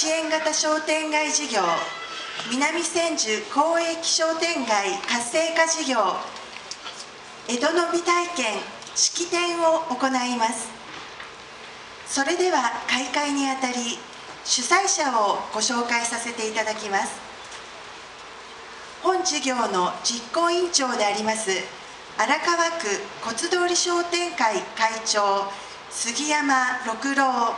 支援型商店街事業南千住公益商店街活性化事業江戸の美体験式典を行います。それでは開会にあたり主催者をご紹介させていただきます。本事業の実行委員長であります荒川区骨通り商店会会長杉山六郎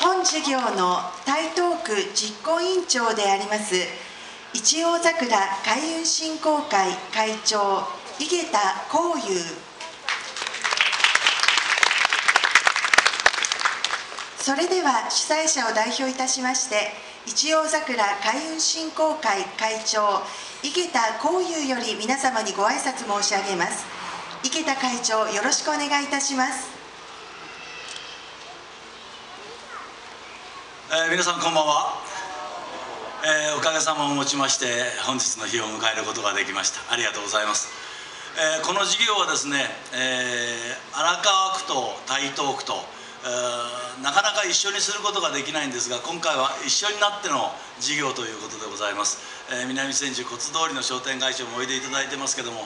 本事業の台東区実行委員長であります一応桜開運振興会会長井桁幸雄。それでは主催者を代表いたしまして一応桜開運振興会会長井桁幸雄より皆様にご挨拶申し上げます。井桁会長よろしくお願いいたします。えー、皆さんこんばんは、えー、おかげさまをもちまして本日の日を迎えることができました。ありがとうございます、えー、この事業はですね、え荒川区と台東区と、えなかなか一緒にすることができないんですが今回は一緒になっての事業ということでございます、え南千住骨通りの商店街長もおいでいただいてますけども、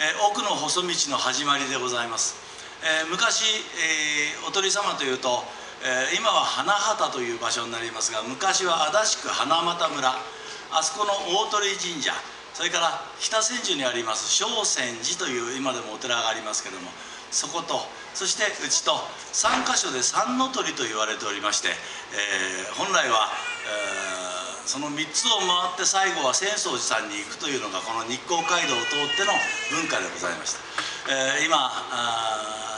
え奥の細道の始まりでございます、え昔、えおとり様というとえー、今は花畑という場所になりますが昔は足立区花俣村。あそこの大鳥神社それから北千住にあります正泉寺という今でもお寺がありますけどもそことそしてうちと3箇所で三の鳥と言われておりまして、えー、本来は、えー、その3つを回って最後は浅草寺さんに行くというのがこの日光街道を通っての文化でございました、えー、今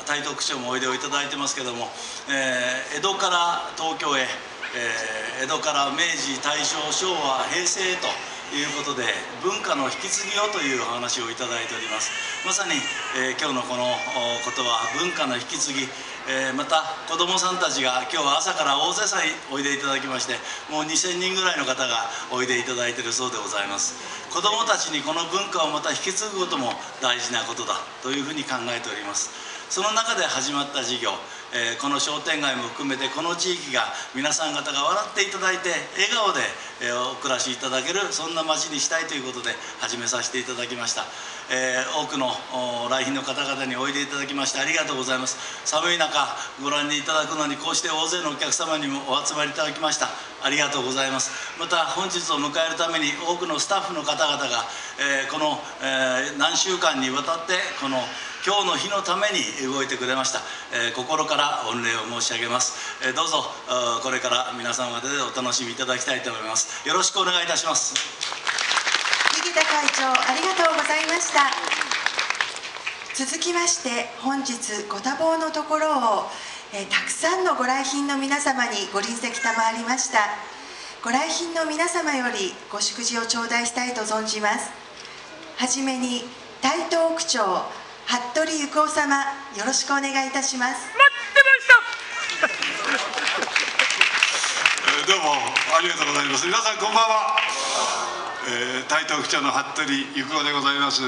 台東区長もおいでをいただいてますけども、え、江戸から東京へ、えー、江戸から明治大正昭和平成へということで文化の引き継ぎをというお話をいただいております。まさに、えー、今日のこのことは文化の引き継ぎ、えー、また子どもさんたちが今日は朝から大勢さおいでいただきましてもう2000人ぐらいの方がおいでいただいているそうでございます。子どもたちにこの文化をまた引き継ぐことも大事なことだというふうに考えております。その中で始まった事業、えー、この商店街も含めてこの地域が皆さん方が笑っていただいて笑顔で、えー、お暮らしいただけるそんな街にしたいということで始めさせていただきました、えー、多くの来賓の方々においでいただきましてありがとうございます。寒い中ご覧にいただくのにこうして大勢のお客様にもお集まりいただきました。ありがとうございます。また本日を迎えるために多くのスタッフの方々が、えこの、え何週間にわたってこの今日の日のために動いてくれました、えー、心から御礼を申し上げます、えー、どうぞこれから皆様でお楽しみいただきたいと思います。よろしくお願いいたします。井桁会長ありがとうございました。続きまして本日ご多忙のところを、えー、たくさんのご来賓の皆様にご臨席賜りました。ご来賓の皆様よりご祝辞を頂戴したいと存じます。はじめに台東区長服部幸夫様よろしくお願いいたします。待ってました！どうもありがとうございます。皆さんこんばんは、えー、台東区長の服部幸夫でございます、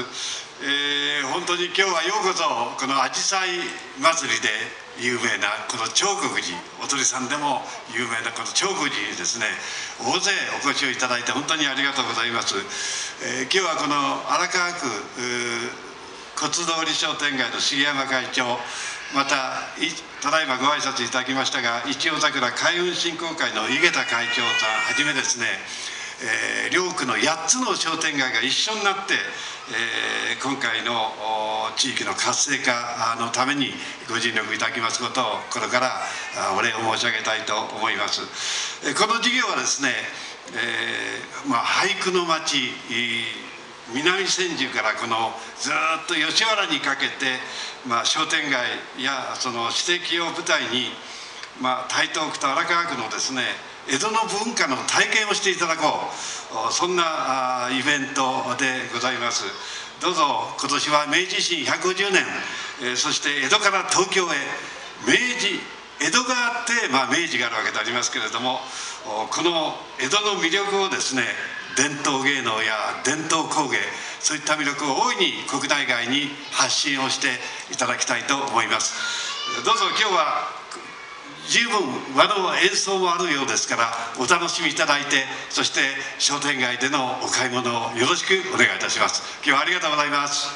えー、本当に今日はようこそこのあじさい祭りで有名なこの長国寺おとりさんでも有名なこの長国寺にですね大勢お越しをいただいて本当にありがとうございます、えー、今日はこの荒川区骨通り商店街の重山会長またただいまご挨拶いただきましたが一応桜開運振興会の井桁会長さんはじめですね、えー、両区の8つの商店街が一緒になって、えー、今回の地域の活性化のためにご尽力いただきますことをこれからお礼を申し上げたいと思います。この事業はですね、えーまあ、俳句の町南千住からこのずっと吉原にかけて、まあ、商店街やその史跡を舞台に、まあ、台東区と荒川区のですね江戸の文化の体験をしていただこう。そんなイベントでございます。どうぞ今年は明治維新150年、そして江戸から東京へ明治江戸があって、まあ、明治があるわけでありますけれどもこの江戸の魅力をですね伝統芸能や伝統工芸そういった魅力を大いに国内外に発信をしていただきたいと思います。どうぞ今日は十分和の演奏もあるようですからお楽しみいただいてそして商店街でのお買い物をよろしくお願いいたします。今日はありがとうございます。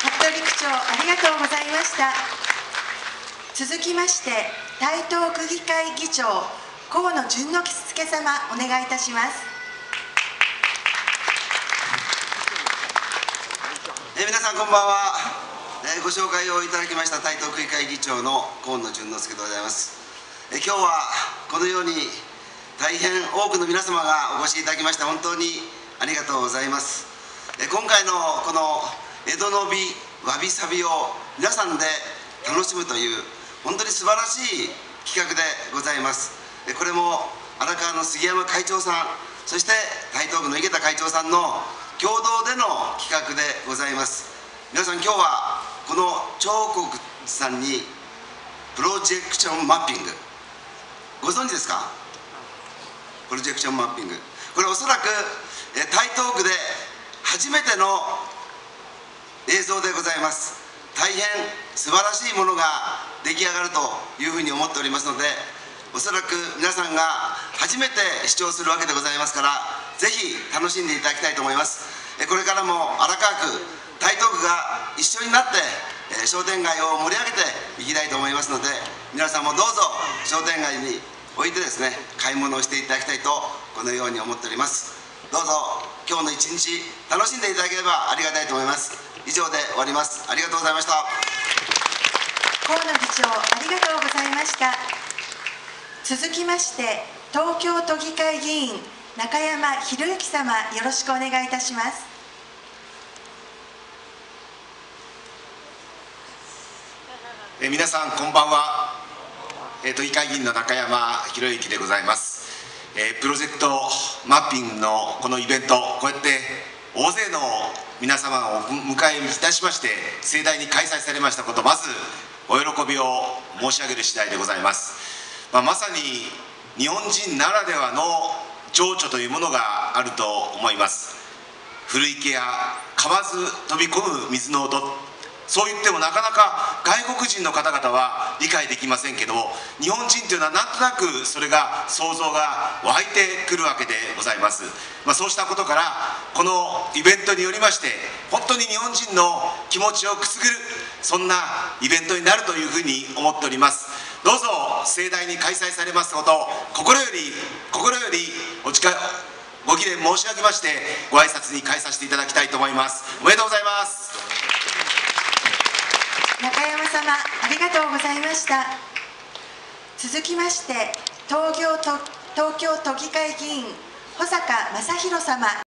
服部区長ありがとうございました。続きまして台東区議会議長河野淳之介様お願いいたします。え皆さんこんばんは、えーご紹介をいただきました台東区議会議長の河野淳之介でございます、えー今日はこのように大変多くの皆様がお越しいただきまして本当にありがとうございます、えー今回のこの江戸の美わびさびを皆さんで楽しむという本当に素晴らしい企画でございます。これも荒川の杉山会長さんそして台東区の井桁会長さんの共同での企画でございます。皆さん今日はこの彫刻さんにプロジェクションマッピング。ご存知ですか？プロジェクションマッピング。これおそらく台東区で初めての映像でございます。大変素晴らしいものが出来上がるというふうに思っておりますのでおそらく皆さんが初めて視聴するわけでございますからぜひ楽しんでいただきたいと思います。これからも荒川区台東区が一緒になって商店街を盛り上げていきたいと思いますので皆さんもどうぞ商店街に置いてですね買い物をしていただきたいとこのように思っております。どうぞ今日の一日楽しんでいただければありがたいと思います。以上で終わります。ありがとうございました。河野議長ありがとうございました。続きまして東京都議会議員中山博之様よろしくお願いいたします。え皆さんこんばんは、えー、都議会議員の中山博之でございます、えープロジェクトマッピングのこのイベントこうやって大勢の皆様を迎えいたしまして盛大に開催されましたことまずお喜びを申し上げる次第でございます、まあ、まさに日本人ならではの情緒というものがあると思います。古池や買わず飛び込む水の音そう言ってもなかなか外国人の方々は理解できませんけども日本人というのはなんとなくそれが想像が湧いてくるわけでございます、まあ、そうしたことからこのイベントによりまして本当に日本人の気持ちをくすぐるそんなイベントになるというふうに思っております。どうぞ盛大に開催されますこと心より心よりお近ご記念申し上げましてご挨拶に返させていただきたいと思います。おめでとうございます。中山様ありがとうございました。続きまして東京都東京都議会議員保坂正弘様。